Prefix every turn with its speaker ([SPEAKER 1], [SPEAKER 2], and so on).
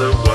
[SPEAKER 1] the